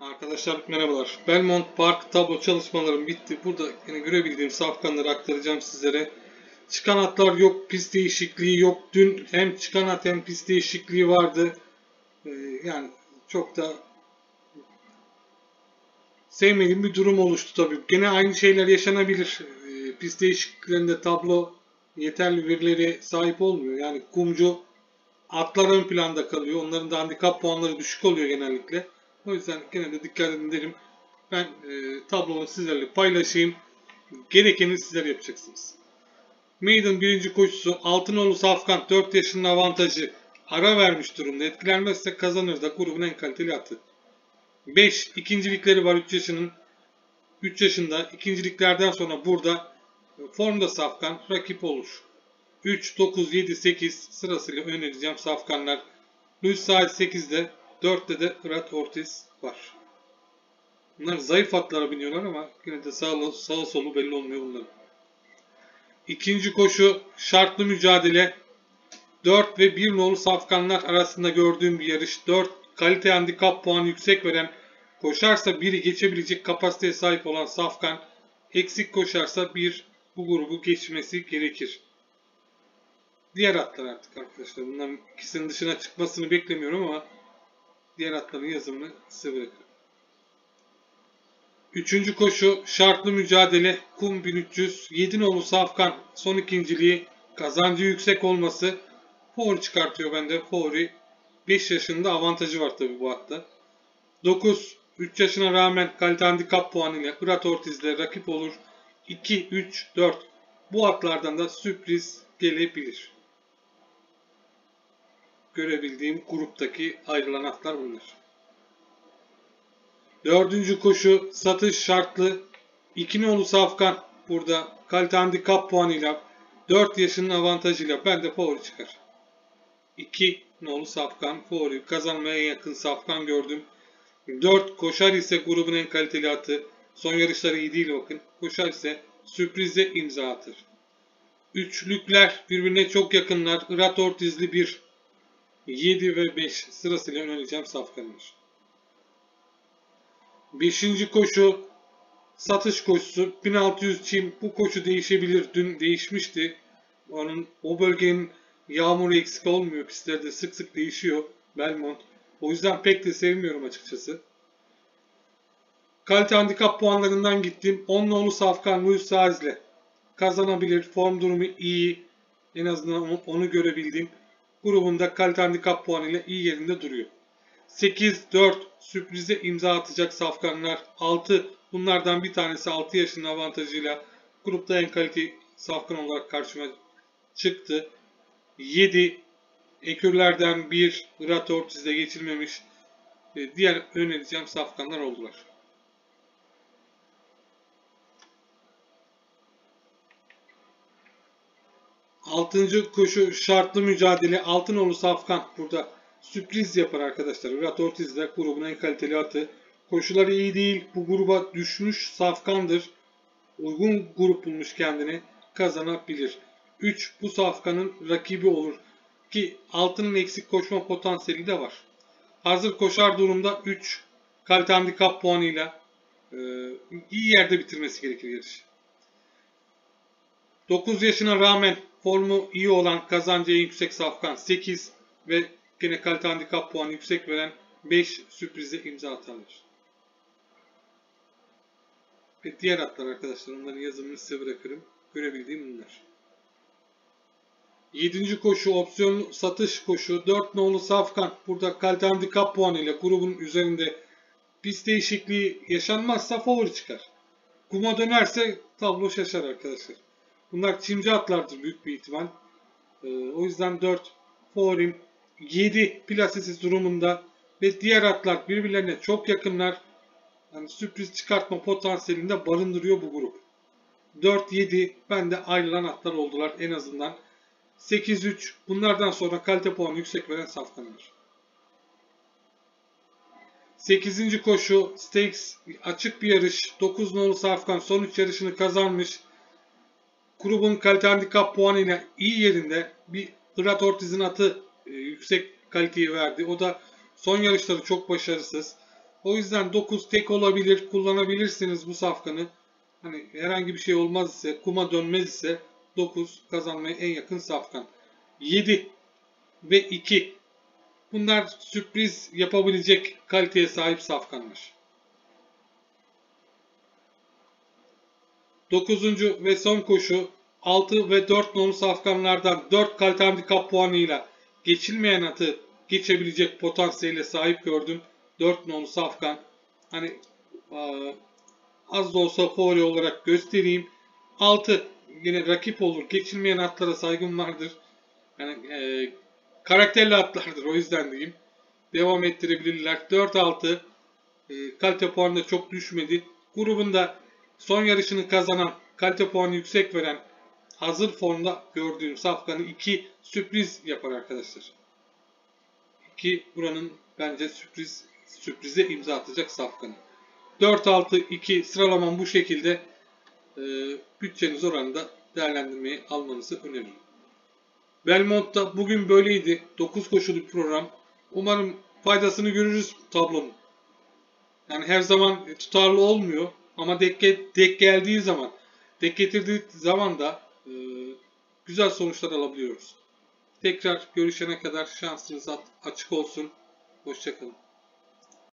Arkadaşlar merhabalar. Belmont Park tablo çalışmalarım bitti. Burada yine görebildiğim safkanları aktaracağım sizlere. Çıkan atlar yok, pist değişikliği yok. Dün hem çıkan at hem pist değişikliği vardı. Ee, yani çok da sevmediğim bir durum oluştu tabii. Gene aynı şeyler yaşanabilir. Ee, pist değişikliklerinde tablo yeterli verilere sahip olmuyor. Yani kumcu atlar ön planda kalıyor. Onların da handikap puanları düşük oluyor genellikle. O yüzden gene de dikkat edin derim. Ben e, tablomu sizlerle paylaşayım. Gerekeni sizler yapacaksınız. Maiden birinci koşusu Altınoğlu Safkan 4 yaşının avantajı ara vermiş durumda. Etkilenmezse kazanır da grubun en kaliteli atı. 5 ikincilikleri var 3 yaşının. 3 yaşında ikinciliklerden sonra burada formda Safkan rakip olur. 3, 9, 7, 8 sırasıyla önereceğim Safkanlar. Luis saat 8'de 4'te de Fırat Ortiz var. Bunlar zayıf atlara biniyorlar ama yine de sağ, sağ solu belli olmuyor bunların. İkinci koşu şartlı mücadele. 4 ve 1 nolu safkanlar arasında gördüğüm bir yarış. 4 kalite handikap puanı yüksek veren koşarsa biri geçebilecek kapasiteye sahip olan safkan eksik koşarsa bir bu grubu geçmesi gerekir. Diğer atlar artık arkadaşlar. Bunların ikisinin dışına çıkmasını beklemiyorum ama diğer atların yazımını size bırakıyorum. Üçüncü koşu şartlı mücadele kum 1300 7 nolu safkan son ikinciliği kazancı yüksek olması favori çıkartıyor bende favori 5 yaşında avantajı var tabi bu hatta. 9 3 yaşına rağmen kalite handikap puanıyla Fırat Ortiz'le rakip olur. 2, 3, 4 bu atlardan da sürpriz gelebilir. Görebildiğim gruptaki ayrılan atlar bunlar. Dördüncü koşu satış şartlı. İki nolu Safkan burada kalite handikap puanıyla 4 yaşının avantajıyla ben de favori çıkar. 2 nolu Safkan favori kazanmaya yakın Safkan gördüm. 4 koşar ise grubun en kaliteli atı. Son yarışları iyi değil bakın. Koşar ise sürprize imza atır. Üçlükler birbirine çok yakınlar. Irat Ortizli 1, 7 ve 5 sırasıyla önereceğim safkanlar. Beşinci koşu satış koşusu 1600 çim. Bu koşu değişebilir. Dün değişmişti. Onun o bölgenin yağmuru eksik olmuyor. Pistlerde sık sık değişiyor Belmont. O yüzden pek de sevmiyorum açıkçası. Kalite handikap puanlarından gittim. 10 nolu Safkan Luis Sazle kazanabilir. Form durumu iyi. En azından onu, onu görebildim. Grubunda kalite handikap puanıyla iyi yerinde duruyor. 8-4 sürprize imza atacak safkanlar. 6 bunlardan bir tanesi 6 yaşının avantajıyla grupta en kalite safkan olarak karşıma çıktı. 7 ekürlerden 1 Irat Ortiz'de geçilmemiş. E, diğer önereceğim safkanlar oldular. Altıncı koşu şartlı mücadele. Altınoğlu Safkan burada sürpriz yapar arkadaşlar. Murat Ortiz de grubun en kaliteli atı. Koşuları iyi değil. Bu gruba düşmüş Safkan'dır. Uygun grup bulmuş kendini. Kazanabilir. 3 bu Safkan'ın rakibi olur. Ki altının eksik koşma potansiyeli de var. Hazır koşar durumda 3 kalite handikap puanıyla e, iyi yerde bitirmesi gerekir yarışı. 9 yaşına rağmen formu iyi olan kazancı en yüksek safkan 8 ve gene kalite handikap puanı yüksek veren 5 sürprize imza atarlar. Ve diğer atlar arkadaşlar onların yazımını size bırakırım. Görebildiğim bunlar. 7. koşu opsiyon satış koşu 4 nolu Safkan. Burada kalite handikap puanı ile grubun üzerinde pist değişikliği yaşanmazsa favori çıkar. Kuma dönerse tablo şaşar arkadaşlar. Bunlar çimci atlardır büyük bir ihtimal. Ee, o yüzden 4 favorim 7 plasesiz durumunda ve diğer atlar birbirlerine çok yakınlar. Yani sürpriz çıkartma potansiyelinde barındırıyor bu grup. 4-7 bende ayrılan atlar oldular en azından. 8-3 bunlardan sonra kalite puanı yüksek veren safkanlar. 8. koşu Stakes açık bir yarış. 9 nolu Safkan son 3 yarışını kazanmış. Grubun kalite handikap puanıyla iyi yerinde bir Fırat Ortiz'in atı e, yüksek kaliteyi verdi. O da son yarışları çok başarısız. O yüzden 9 tek olabilir. Kullanabilirsiniz bu safkanı. Hani herhangi bir şey olmaz ise, kuma dönmez ise 9 kazanmaya en yakın safkan. 7 ve 2. Bunlar sürpriz yapabilecek kaliteye sahip safkanlar. 9. ve son koşu 6 ve 4 nolu safkanlardan 4 kalite handikap puanıyla geçilmeyen atı geçebilecek potansiyele sahip gördüm. 4 nolu safkan. Hani az da olsa favori olarak göstereyim. 6 yine rakip olur. Geçilmeyen atlara saygım vardır. Yani e, karakterli atlardır o yüzden diyeyim. Devam ettirebilirler. 4-6 e, kalite puanı da çok düşmedi. Grubunda son yarışını kazanan, kalite puanı yüksek veren hazır formda gördüğüm safkanı 2 sürpriz yapar arkadaşlar. 2 buranın bence sürpriz sürprize imza atacak safkanı. 4-6-2 sıralamam bu şekilde. E, bütçeniz oranında değerlendirmeyi almanızı öneririm. Belmont'ta bugün böyleydi. 9 koşulu program. Umarım faydasını görürüz tablonun. Yani her zaman tutarlı olmuyor ama dek, dek geldiği zaman, dek getirdiği zaman da e, güzel sonuçlar alabiliyoruz. Tekrar görüşene kadar şansınız açık olsun. Hoşçakalın.